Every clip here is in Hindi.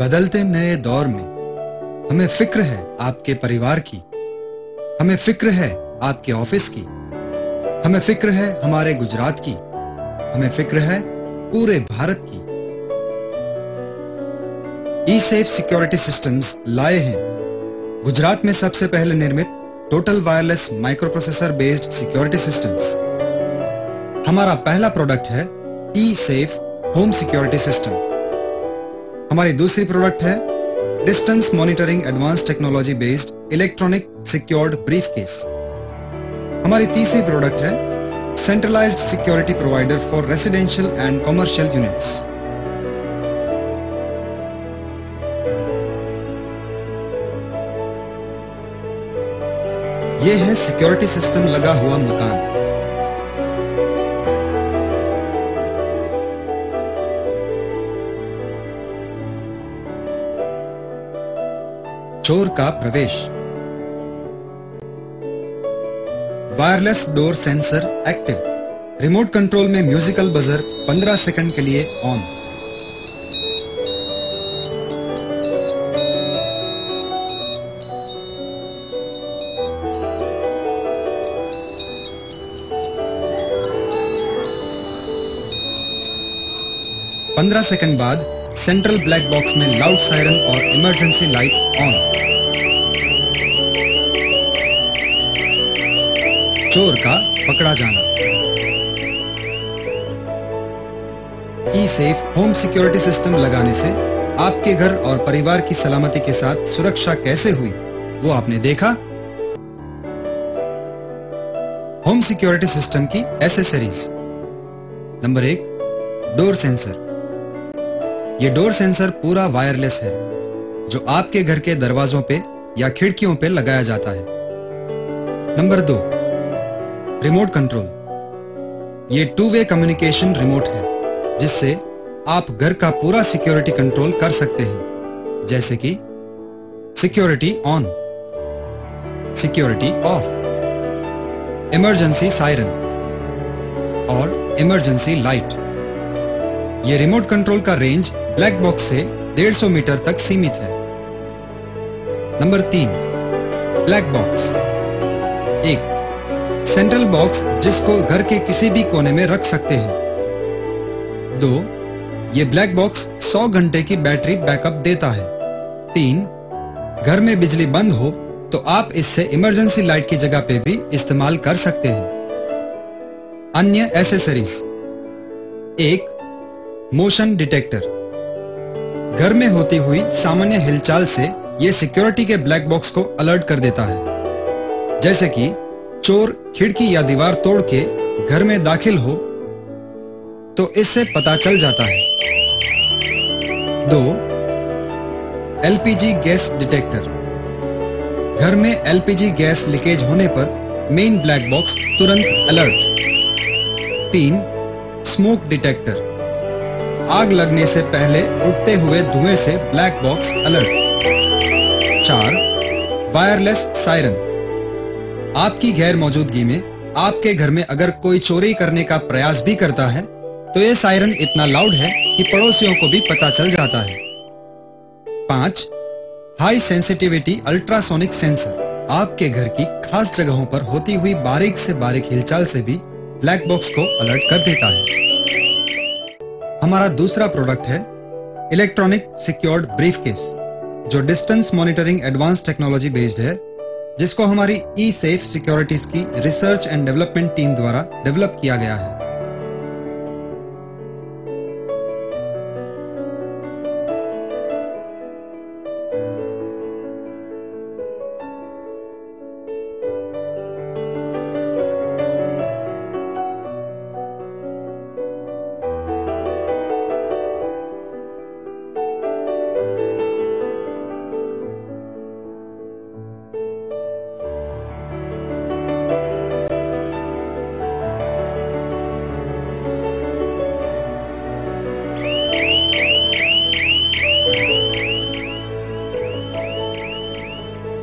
बदलते नए दौर में। हमें फ़िक्र है आपके परिवार की। हमें फ़िक्र है आपके ऑफ़िस की। हमें फ़िक्र है हमारे गुजरात की। हमें फ़िक्र है पूरे भारत की। ई सेफ़ सिक्योरिटी सिस्टम्स लाए हैं। गुजरात में सबसे पहले निर्मित total wireless microprocessor based security systems हमारा पहला प्रोडक्ट है E safe home security system हमारी दूसरी प्रोडक्ट है distance monitoring advance technology based electronic secured briefcase हमारी तीसरी प्रोडक्ट है centralised security provider for residential and commercial units ये है सिक्योरिटी सिस्टम लगा हुआ मकान। चोर का प्रवेश। Wireless door sensor active. Remote control में म्यूजिकल बजर 15 सेकंड के लिए ऑन। पंद्रह सेकंड बाद सेंट्रल ब्लैक बॉक्स में लाउड सायरन और इमरजेंसी लाइट ऑन। चोर का पकड़ा जाना। E safe home security system लगाने से आपके घर और परिवार की सलामती के साथ सुरक्षा कैसे हुई, वो आपने देखा? होम सिक्योरिटी सिस्टम की एसेसरीज नंबर एक डोर सेंसर ये डोर सेंसर पूरा वायरलेस है, जो आपके घर के दरवाजों पे या खिड़कियों पे लगाया जाता है। नंबर दो, रिमोट कंट्रोल। ये टू वे कम्युनिकेशन रिमोट है, जिससे आप घर का पूरा सिक्योरिटी कंट्रोल कर सकते हैं, जैसे कि security on, security off, emergency siren और इमरजेंसी लाइट। ये रिमोट कंट्रोल का रेंज ब्लैक बॉक्स से 150 मीटर तक सीमित है। नंबर तीन ब्लैक बॉक्स एक सेंट्रल बॉक्स जिसको घर के किसी भी कोने में रख सकते हैं। दो, ये ब्लैक बॉक्स 100 घंटे की बैटरी बैकअप देता है। तीन, घर में बिजली बंद हो तो आप इससे इमरजेंसी लाइट की जगह पे भी इस्तेमाल कर सकते हैं। अन्य एसेसरीज एक मोशन डिटेक्टर घर में होती हुई सामान्य हिलचाल से ये सिक्योरिटी के ब्लैक बॉक्स को अलर्ट कर देता है। जैसे कि चोर खिड़की या दीवार तोड़ के घर में दाखिल हो तो इससे पता चल जाता है। दो एलपीजी गैस डिटेक्टर। घर में एलपीजी गैस लीकेज होने पर मेन ब्लैक बॉक्स तुरंत अलर्ट तीन स्मोक डिटेक्टर आग लगने से पहले उठते हुए धुएँ से ब्लैक बॉक्स अलर्ट चार वायरलेस सायरन आपकी गैर मौजूदगी में आपके घर में अगर कोई चोरी करने का प्रयास भी करता है तो ये सायरन इतना लाउड है कि पड़ोसियों को भी पता चल जाता है। पाँच हाई सेंसिटिविटी अल्ट्रासोनिक सेंसर आपके घर की खास जगहों पर होती हुई बारीक से बारीक हिलचाल से भी ब्लैक बॉक्स को अलर्ट कर देता है। हमारा दूसरा प्रोडक्ट है इलेक्ट्रॉनिक सिक्योर्ड ब्रीफ केस जो distance monitoring advance technology based है, जिसको हमारी ई सेफ़ सिक्योरिटीज की रिसर्च एंड डेवलपमेंट टीम द्वारा डेवलप किया गया है।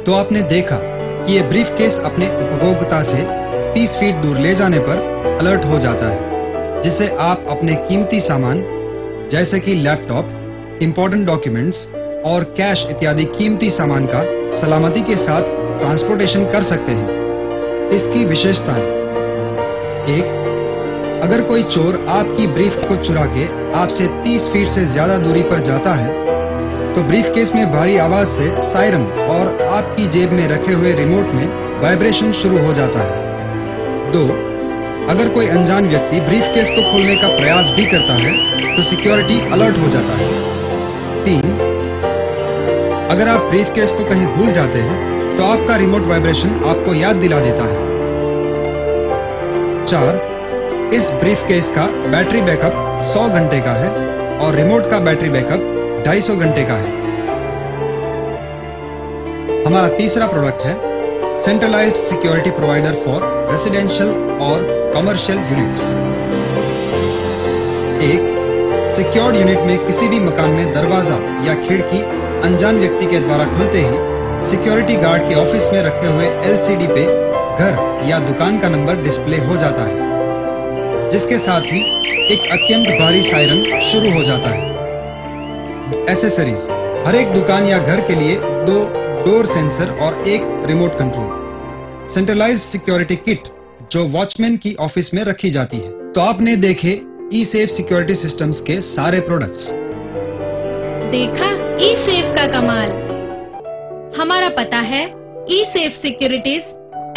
तो आपने देखा कि ये ब्रीफ केस अपने उपभोक्ता से 30 फीट दूर ले जाने पर अलर्ट हो जाता है, जिससे आप अपने कीमती सामान, जैसे कि लैपटॉप, इंपॉर्टेंट डॉक्यूमेंट्स और कैश इत्यादि कीमती सामान का सलामती के साथ ट्रांसपोर्टेशन कर सकते हैं। इसकी विशेषताएँ एक, अगर कोई चोर आपकी ब्रीफ को चुरा के आपसे 30 फीट से ज़्यादा दूरी पर जाता है तो ब्रीफ केस में भारी आवाज़ से सायरन और आपकी जेब में रखे हुए रिमोट में वाइब्रेशन शुरू हो जाता है। दो, अगर कोई अनजान व्यक्ति ब्रीफ केस को खोलने का प्रयास भी करता है तो सिक्योरिटी अलर्ट हो जाता है। तीन, अगर आप ब्रीफ केस को कहीं भूल जाते हैं तो आपका रिमोट वाइब्रेशन आपको याद दिला देता है। चार, इस ब्रीफ केस का बैटरी बैकअप 100 घंटे का है और रिमोट का बैटरी बैकअप 250 घंटे का है। हमारा तीसरा प्रोडक्ट है centralised security provider for residential और कमर्शियल यूनिट्स एक सिक्योर्ड यूनिट में किसी भी मकान में दरवाज़ा या खिड़की अनजान व्यक्ति के द्वारा खुलते ही सिक्योरिटी गार्ड के ऑफ़िस में रखे हुए एलसीडी पे घर या दुकान का नंबर डिस्प्ले हो जाता है, जिसके साथ ही एक अत्यंत भारी सायरन शुरू हो जाता है। एसेसरीज हर एक दुकान या घर के लिए दो डोर सेंसर और एक remote control centralised security kit जो वॉचमैन की ऑफ़िस में रखी जाती है। तो आपने देखे ई सेफ़ सिक्योरिटी सिस्टम्स के सारे प्रोडक्ट्स देखा ई सेफ़ का कमाल। हमारा पता है E safe securities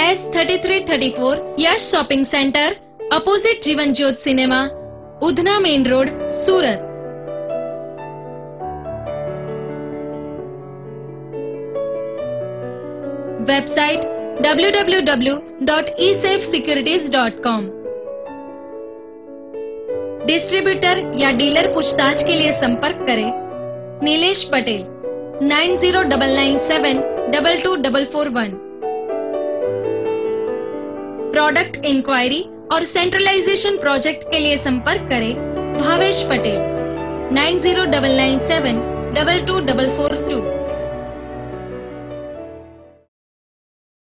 S thirty three thirty four Yash shopping centre opposite Jeevan Jyot cinema Udhna main road Surat website www.esafesecurities.com distributor या डीलर पूछताछ के लिए संपर्क करें। Nilesh Patel, nine zero double nine seven double two double four one. Product inquiry और सेंट्रलाइजेशन प्रोजेक्ट के लिए संपर्क करें। Bhavesh Patel, nine zero double nine seven double two double four two.